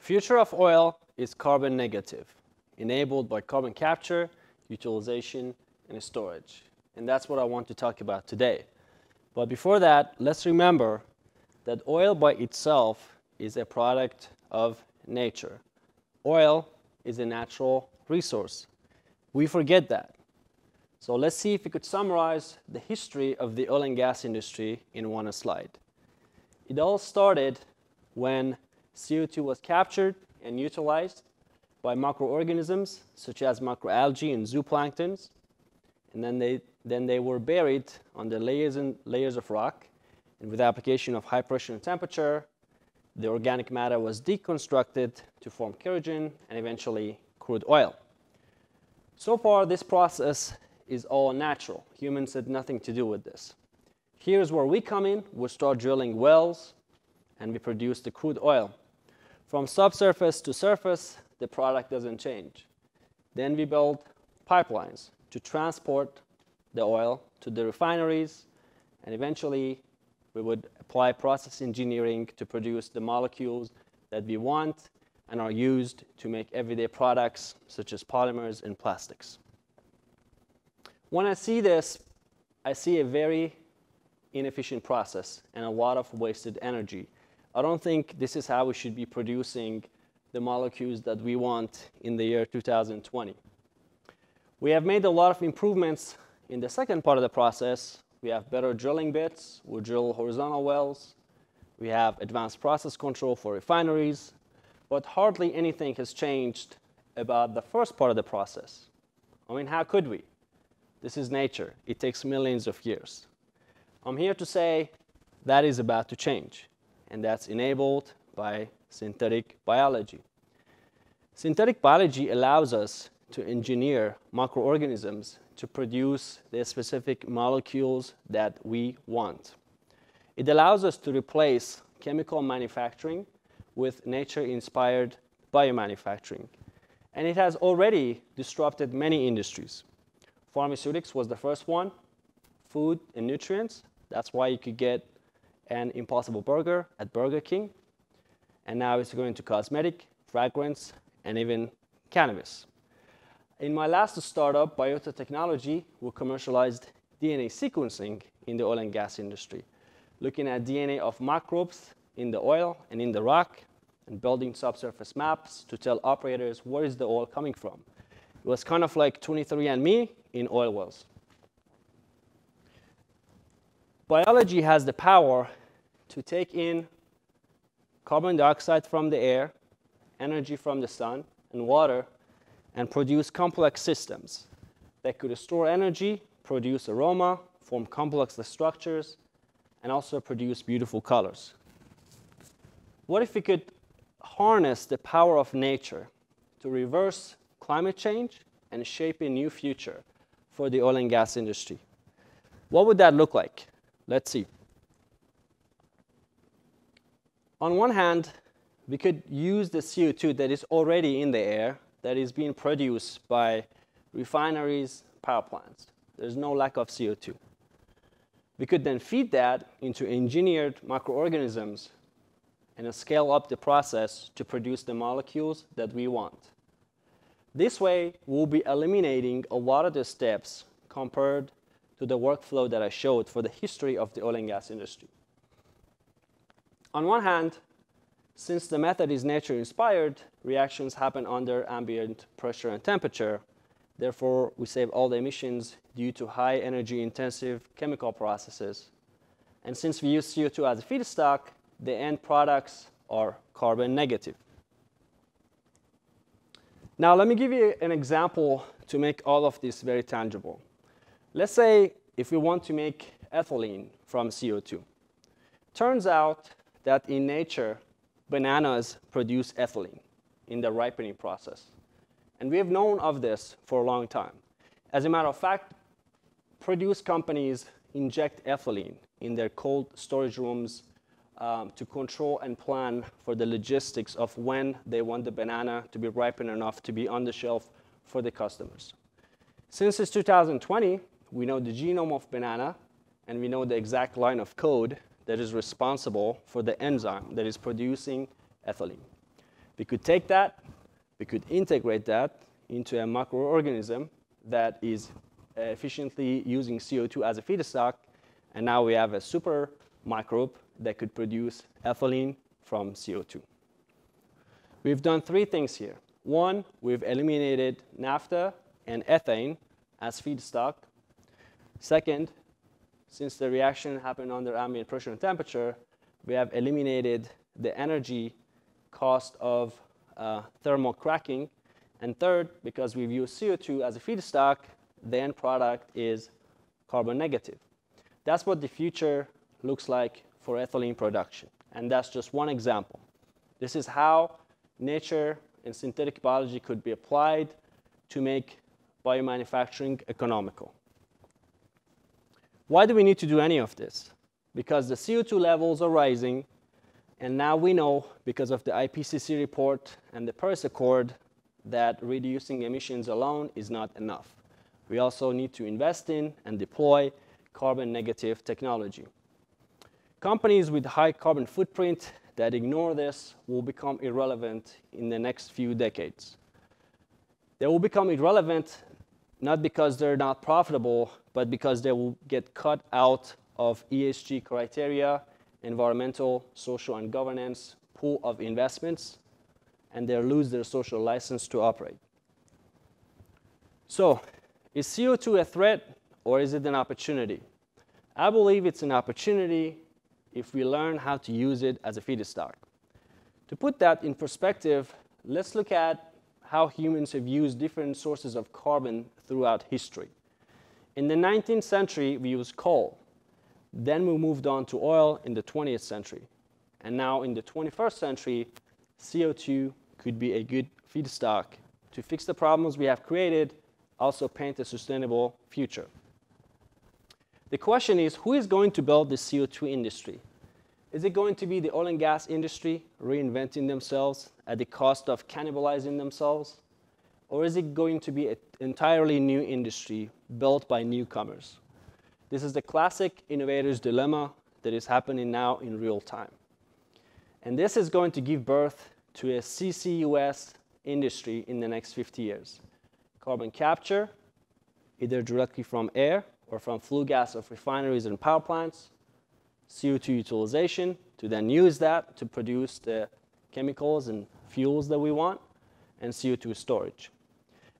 Future of oil is carbon negative, enabled by carbon capture, utilization, and storage. And that's what I want to talk about today. But before that, let's remember that oil by itself is a product of nature. Oil is a natural resource. We forget that. So let's see if we could summarize the history of the oil and gas industry in one slide. It all started when CO2 was captured and utilized by microorganisms such as macroalgae and zooplanktons. And then they, then they were buried under layers and layers of rock. And with application of high pressure and temperature, the organic matter was deconstructed to form kerogen and eventually crude oil. So far, this process is all natural. Humans had nothing to do with this. Here's where we come in. We start drilling wells, and we produce the crude oil. From subsurface to surface, the product doesn't change. Then we build pipelines to transport the oil to the refineries, and eventually we would apply process engineering to produce the molecules that we want and are used to make everyday products such as polymers and plastics. When I see this, I see a very inefficient process and a lot of wasted energy. I don't think this is how we should be producing the molecules that we want in the year 2020. We have made a lot of improvements in the second part of the process. We have better drilling bits. We drill horizontal wells. We have advanced process control for refineries. But hardly anything has changed about the first part of the process. I mean, how could we? This is nature. It takes millions of years. I'm here to say that is about to change, and that's enabled by synthetic biology. Synthetic biology allows us to engineer microorganisms to produce the specific molecules that we want. It allows us to replace chemical manufacturing with nature-inspired biomanufacturing. And it has already disrupted many industries. Pharmaceutics was the first one, food and nutrients. That's why you could get an Impossible Burger at Burger King. And now it's going to cosmetic, fragrance, and even cannabis. In my last startup, Biota Technology, we commercialized DNA sequencing in the oil and gas industry, looking at DNA of microbes in the oil and in the rock, and building subsurface maps to tell operators where is the oil coming from. It was kind of like 23andMe in oil wells. Biology has the power to take in carbon dioxide from the air, energy from the sun, and water, and produce complex systems that could store energy, produce aroma, form complex structures, and also produce beautiful colors. What if we could harness the power of nature to reverse climate change and shape a new future for the oil and gas industry. What would that look like? Let's see. On one hand, we could use the CO2 that is already in the air, that is being produced by refineries, power plants. There's no lack of CO2. We could then feed that into engineered microorganisms and scale up the process to produce the molecules that we want. This way, we'll be eliminating a lot of the steps compared to the workflow that I showed for the history of the oil and gas industry. On one hand, since the method is nature-inspired, reactions happen under ambient pressure and temperature. Therefore, we save all the emissions due to high energy-intensive chemical processes. And since we use CO2 as a feedstock, the end products are carbon negative. Now, let me give you an example to make all of this very tangible. Let's say if we want to make ethylene from CO2. Turns out that in nature, bananas produce ethylene in the ripening process. And we have known of this for a long time. As a matter of fact, produce companies inject ethylene in their cold storage rooms um, to control and plan for the logistics of when they want the banana to be ripened enough to be on the shelf for the customers. Since it's 2020, we know the genome of banana, and we know the exact line of code that is responsible for the enzyme that is producing ethylene. We could take that, we could integrate that into a microorganism that is uh, efficiently using CO2 as a feedstock, and now we have a super microbe that could produce ethylene from CO2. We've done three things here. One, we've eliminated naphtha and ethane as feedstock. Second, since the reaction happened under ambient pressure and temperature, we have eliminated the energy cost of uh, thermal cracking. And third, because we've used CO2 as a feedstock, the end product is carbon negative. That's what the future looks like for ethylene production. And that's just one example. This is how nature and synthetic biology could be applied to make biomanufacturing economical. Why do we need to do any of this? Because the CO2 levels are rising, and now we know, because of the IPCC report and the Paris Accord, that reducing emissions alone is not enough. We also need to invest in and deploy carbon negative technology. Companies with high carbon footprint that ignore this will become irrelevant in the next few decades. They will become irrelevant not because they're not profitable, but because they will get cut out of ESG criteria, environmental, social, and governance pool of investments, and they'll lose their social license to operate. So, is CO2 a threat or is it an opportunity? I believe it's an opportunity if we learn how to use it as a feedstock. To put that in perspective, let's look at how humans have used different sources of carbon throughout history. In the 19th century, we used coal. Then we moved on to oil in the 20th century. And now in the 21st century, CO2 could be a good feedstock to fix the problems we have created, also paint a sustainable future. The question is, who is going to build the CO2 industry? Is it going to be the oil and gas industry reinventing themselves at the cost of cannibalizing themselves? Or is it going to be an entirely new industry built by newcomers? This is the classic innovator's dilemma that is happening now in real time. And this is going to give birth to a CCUS industry in the next 50 years. Carbon capture, either directly from air or from flue gas of refineries and power plants, CO2 utilization to then use that to produce the chemicals and fuels that we want, and CO2 storage.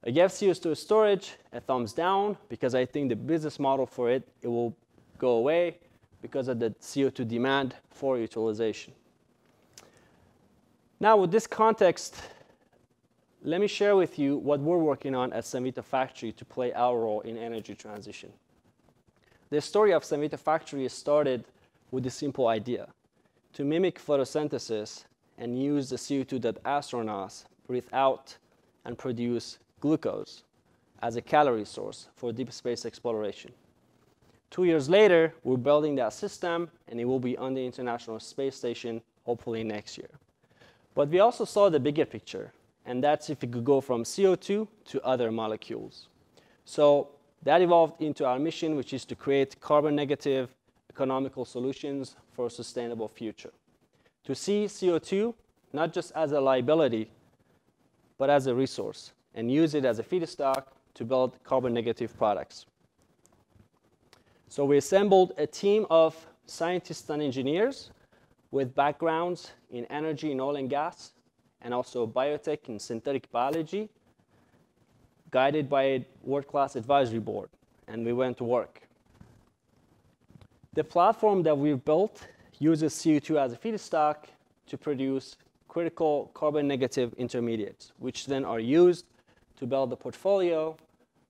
I give CO2 storage a thumbs down because I think the business model for it, it will go away because of the CO2 demand for utilization. Now, with this context, let me share with you what we're working on at Cemvita Factory to play our role in energy transition. The story of Cemvita Factory started with a simple idea to mimic photosynthesis and use the CO2 that astronauts breathe out and produce glucose as a calorie source for deep space exploration. Two years later, we're building that system, and it will be on the International Space Station hopefully next year. But we also saw the bigger picture, and that's if we could go from CO2 to other molecules. So that evolved into our mission, which is to create carbon negative economical solutions for a sustainable future. To see CO2 not just as a liability, but as a resource, and use it as a feedstock to build carbon negative products. So we assembled a team of scientists and engineers with backgrounds in energy and oil and gas, and also biotech and synthetic biology, guided by a world-class advisory board, and we went to work. The platform that we've built uses CO2 as a feedstock to produce critical carbon negative intermediates, which then are used to build a portfolio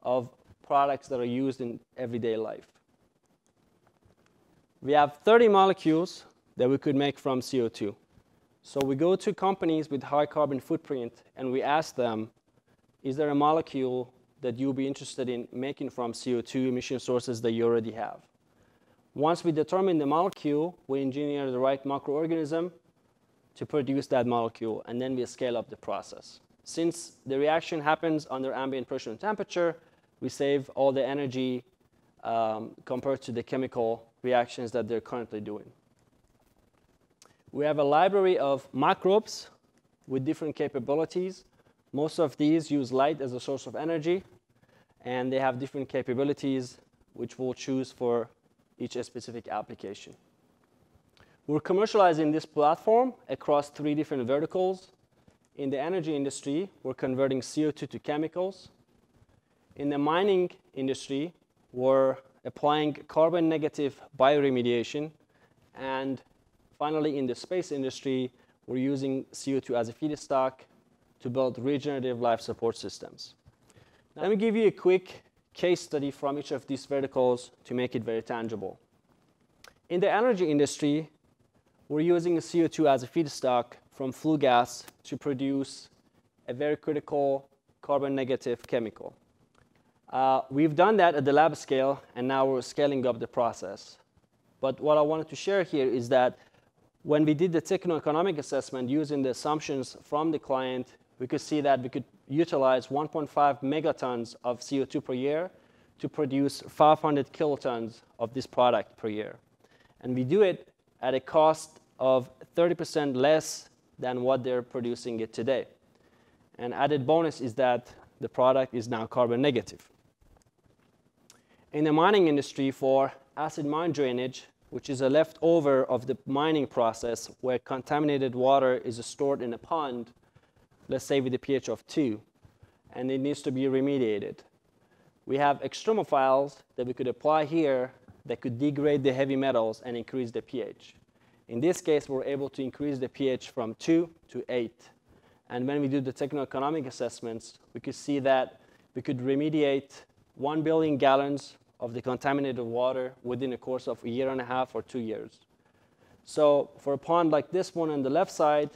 of products that are used in everyday life. We have 30 molecules that we could make from CO2. So we go to companies with high carbon footprint and we ask them, is there a molecule that you'll be interested in making from CO2 emission sources that you already have? Once we determine the molecule, we engineer the right microorganism to produce that molecule, and then we scale up the process. Since the reaction happens under ambient pressure and temperature, we save all the energy um, compared to the chemical reactions that they're currently doing. We have a library of microbes with different capabilities. Most of these use light as a source of energy, and they have different capabilities which we'll choose for each specific application. We're commercializing this platform across three different verticals. In the energy industry, we're converting CO2 to chemicals. In the mining industry, we're applying carbon negative bioremediation. And finally, in the space industry, we're using CO2 as a feedstock to build regenerative life support systems. Now, let me give you a quick case study from each of these verticals to make it very tangible. In the energy industry, we're using CO2 as a feedstock from flue gas to produce a very critical carbon negative chemical. Uh, we've done that at the lab scale, and now we're scaling up the process. But what I wanted to share here is that when we did the techno-economic assessment using the assumptions from the client, we could see that we could utilize 1.5 megatons of CO2 per year to produce 500 kilotons of this product per year. And we do it at a cost of 30% less than what they're producing it today. And added bonus is that the product is now carbon negative. In the mining industry for acid mine drainage, which is a leftover of the mining process where contaminated water is stored in a pond, let's say with a pH of 2, and it needs to be remediated. We have extremophiles that we could apply here that could degrade the heavy metals and increase the pH. In this case, we're able to increase the pH from 2 to 8. And when we do the techno-economic assessments, we could see that we could remediate 1 billion gallons of the contaminated water within a course of a year and a half or two years. So for a pond like this one on the left side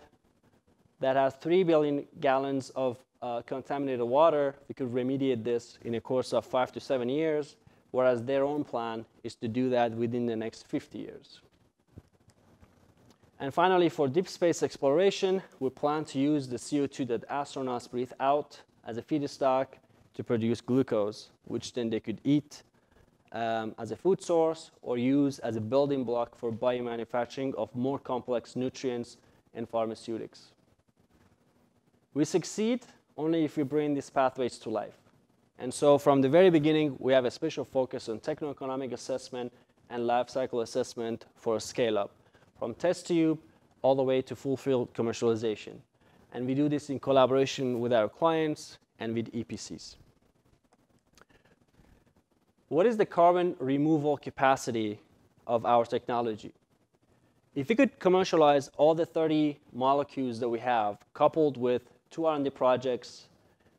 that has 3 billion gallons of uh, contaminated water, we could remediate this in a course of five to seven years, whereas their own plan is to do that within the next 50 years. And finally, for deep space exploration, we plan to use the CO2 that astronauts breathe out as a feedstock to produce glucose, which then they could eat um, as a food source or use as a building block for biomanufacturing of more complex nutrients and pharmaceutics. We succeed only if we bring these pathways to life. And so from the very beginning, we have a special focus on techno-economic assessment and life cycle assessment for scale-up, from test tube all the way to full-field commercialization. And we do this in collaboration with our clients and with EPCs. What is the carbon removal capacity of our technology? If we could commercialize all the 30 molecules that we have, coupled with two R&D projects,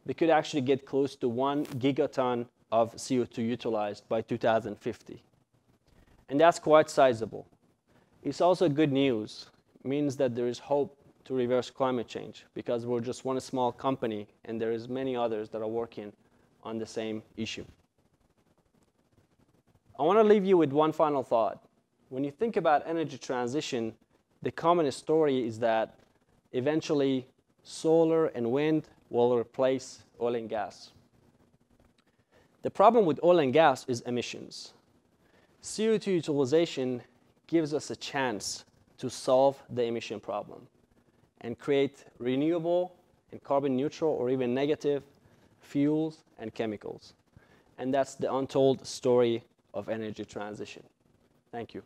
we could actually get close to one gigaton of CO2 utilized by 2050. And that's quite sizable. It's also good news. It means that there is hope to reverse climate change because we're just one small company and there is many others that are working on the same issue. I want to leave you with one final thought. When you think about energy transition, the common story is that eventually solar and wind will replace oil and gas. The problem with oil and gas is emissions. CO2 utilization gives us a chance to solve the emission problem and create renewable and carbon neutral or even negative fuels and chemicals. And that's the untold story of energy transition. Thank you.